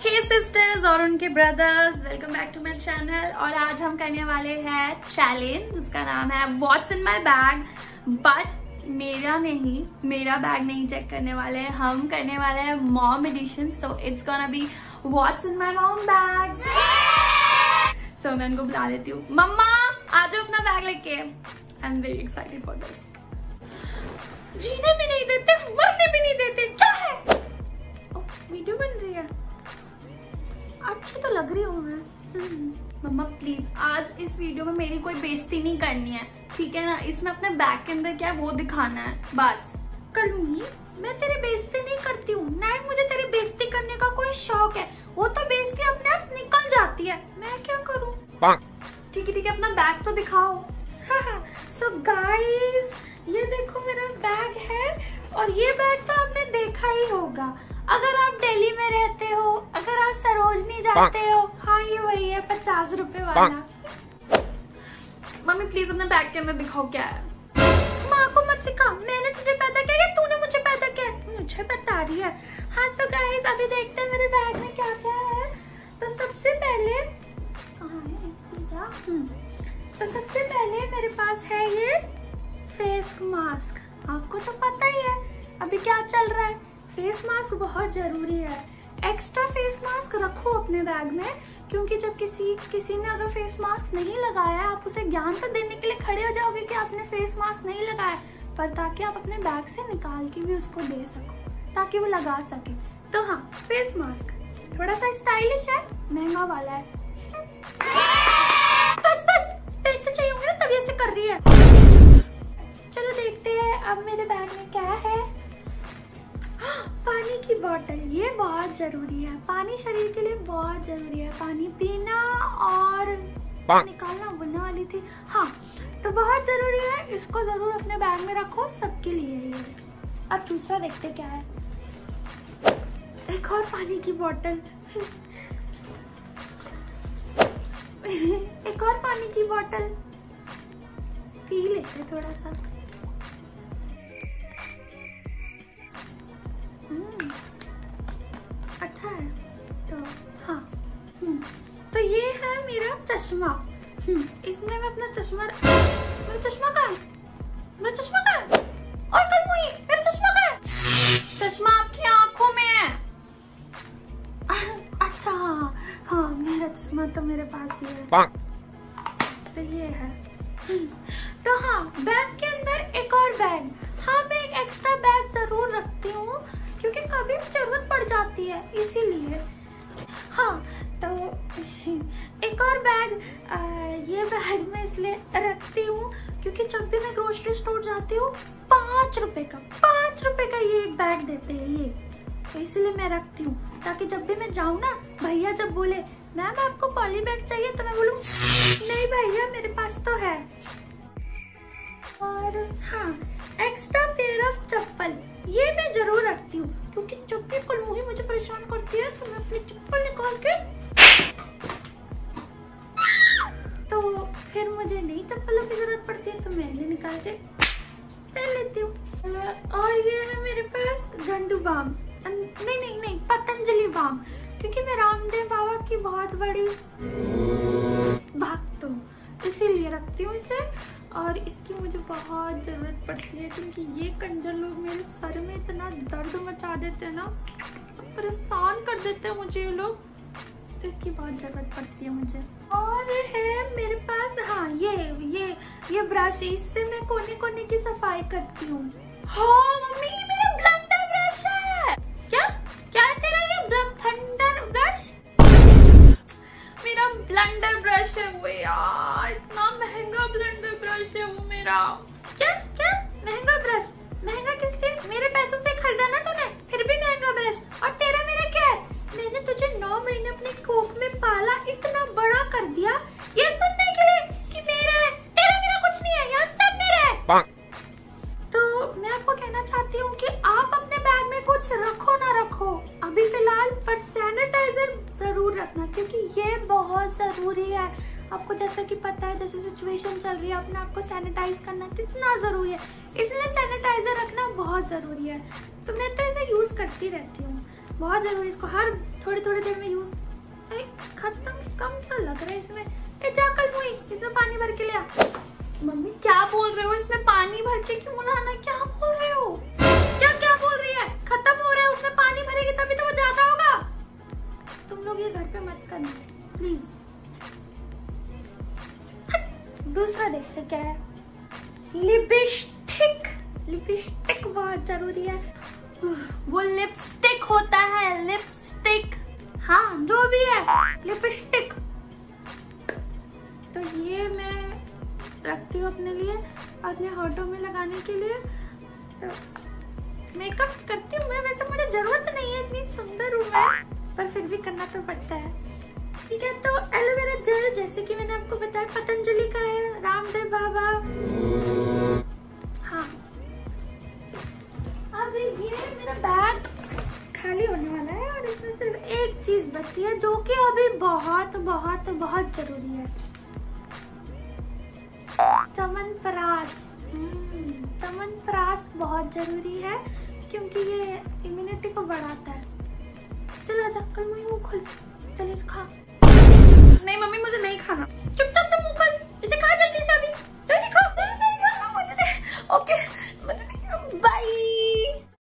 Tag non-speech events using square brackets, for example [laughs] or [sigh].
हे sisters और उनके brothers welcome back to my channel और आज हम करने वाले हैं चैलेंज जिसका नाम है what's in my bag but मेरा नहीं, मेरा बैग नहीं चेक करने वाले हैं, हम करने वाले हैं mom edition so it's gonna be what's in my mom bag so मैं उनको बुला लेती हूँ। मम्मा आ जाओ अपना बैग लेके I am very excited for this जीने भी नहीं देते मरने लग रही हूँ मैं। मम्मा प्लीज़ आज इस वीडियो में मेरी कोई बेइज्जती नहीं करनी है ठीक है ना? इसमें अपने बैग के अंदर क्या है वो दिखाना है बस। कलूँगी मैं तेरी बेइज्जती नहीं करती हूँ। ना ही मुझे तेरी बेइज्जती करने का कोई शौक है। वो तो बेइज्जती अपने आप निकल जाती है। मैं क्या करूँ? ठीक है ठीक है अपना बैग तो दिखाओ। [laughs] सो गाइस ये देखो मेरा बैग है और ये बैग तो आपने देखा ही होगा। अगर आप दिल्ली में रहते हो अगर आप सरोजनी जाते हो वही है पचास रुपए वाला। मम्मी प्लीज़ अपने बैग के अंदर दिखाओ क्या है। माँ को मत सिखा। मैंने तुझे पैदा किया तूने मुझे पैदा किया? मुझे बता रही है। हाँ सो गाइस अभी देखते हैं मेरे बैग में क्या क्या है। तो सबसे पहले है हम्म। तो सबसे पहले मेरे पास है ये फेस मास्क आपको तो पता ही है। अभी क्या चल रहा है? फेस मास्क बहुत ज़रूरी है। एक्स्ट्रा फेस मास्क रखो अपने बैग में। क्योंकि जब किसी किसी ने अगर फेस मास्क नहीं लगाया आप उसे ज्ञान तो देने के लिए खड़े हो जाओगे कि आपने फेस मास्क नहीं लगाया पर ताकि आप अपने बैग से निकाल के भी उसको दे सको, ताकि वो लगा सके। तो हाँ फेस मास्क थोड़ा सा स्टाइलिश है, महँगा वाला है। [laughs] ज़रूरी है। पानी शरीर के लिए बहुत ज़रूरी है। पानी पीना और निकालना बोलने वाली थी। हाँ तो बहुत ज़रूरी है। इसको ज़रूर अपने बैग में रखो। सबके लिए ये। अब दूसरा देखते क्या है। एक और पानी की बॉटल [laughs] एक और पानी की बॉटल पी लेते थोड़ा सा। चश्मा। हम्म, इसमें मैं अपना चश्मा मेरा चश्मा कहाँ है? मेरा चश्मा कहाँ है? ओए कलमुई मेरा चश्मा कहाँ है? चश्मा आपकी आँखों में है। [laughs] अच्छा हाँ हाँ मेरा चश्मा तो मेरे पास ही है। तो ये है। तो हाँ बैग के अंदर एक और बैग। हाँ मैं एक एक्स्ट्रा बैग ज़रूर रखती हूँ क्योंकि कभी ज़रूरत पड़ जाती है इसीलिए। हाँ तो एक और बैग आ, ये बैग मैं इसलिए रखती हूँ क्योंकि जब भी मैं ग्रोसरी स्टोर जाती हूँ पाँच रुपए का पाँच रुपए का ये एक बैग देते हैं ये। तो इसलिए मैं रखती हूँ ताकि जब भी मैं जाऊँ ना भैया जब बोले मैम आपको पॉली बैग चाहिए? तो मैं बोलूँ नहीं भैया मेरे पास तो है। और हाँ एक्स्ट्रा पेयर ऑफ़ निकाल के पहन लेती हूँ। और ये है मेरे पास झंडू बाम। नहीं नहीं नहीं, पतंजलि बाम। क्योंकि मैं रामदेव बाबा की बहुत बड़ी भक्त हूँ, इसीलिए रखती हूँ इसे। और इसकी मुझे बहुत ज़रूरत पड़ती है, क्योंकि ये कंजर लोग मेरे सर में इतना दर्द मचा देते हैं ना परेशान कर देते हैं मुझे ये लोग। तो इसकी बहुत ज़रूरत पड़ती है मुझे। और है मेरे पास हाँ ये ये ये ब्रश इससे मैं कोने कोने की सफ़ाई करती हूँ। हाँ मम्मी मेरा ब्लंडर ब्रश है। क्या? क्या है तेरा ये थंडर ब्रश मेरा ब्लंडर ब्रश है वो यार इतना महँगा ब्लंडर ब्रश है वो मेरा। सब तो मैं आपको कहना चाहती हूँ कि आप अपने बैग में कुछ रखो ना रखो। अभी फ़िलहाल पर सैनिटाइजर ज़रूर रखना, क्योंकि ये बहुत ज़रूरी है। आपको जैसा कि पता है, जैसे सिचुएशन चल रही है अपने आप को सैनिटाइज करना कितना ज़रूरी है। इसलिए सैनिटाइजर रखना बहुत ज़रूरी है। तो मैं तो इसे यूज़ करती रहती हूँ। बहुत ज़रूरी इसको। हर थोड़ी थोड़ी देर में यूज़ खत्म, कम सा लग रहा है इसमें। ए जा मुई, इसमें पानी भर के लिया मम्मी, क्या बोल रहे हो? इसमें पानी भर के क्यों लाना क्या बोल रहे हो? क्या क्या बोल रही है? खत्म हो रहा है, उसमें पानी भरेगी, तभी तो वो ज़्यादा होगा। तुम लोग ये घर पे मत करना प्लीज़ दूसरा देखते क्या है। लिपस्टिक लिपस्टिक बहुत ज़रूरी है। वो लिपस्टिक होता है, लिपस्टिक। हाँ जो भी है, लिपस्टिक। तो ये मैं रखती हूँ अपने लिए अपने होठों में लगाने के लिए। तो मेकअप करती हूँ मैं, वैसे मुझे ज़रूरत नहीं है, इतनी सुंदर हूँ मैं, पर फिर भी करना तो पड़ता है। ठीक है तो एलोवेरा जेल, जैसे कि मैंने आपको बताया, पतंजलि का है रामदेव बाबा। हाँ। अब ये मेरा बैग खाली होने वाला है और इसमें सिर्फ़ एक चीज़ बची है, जो कि अभी बहुत बहुत बहुत ज़रूरी है। चमन परास। हम्म, चमन परास बहुत ज़रूरी है क्योंकि ये इम्यूनिटी को बढ़ाता है। चलो कल मुँह खोल। चलिए खा। नहीं मम्मी मुझे नहीं खाना। चुपचाप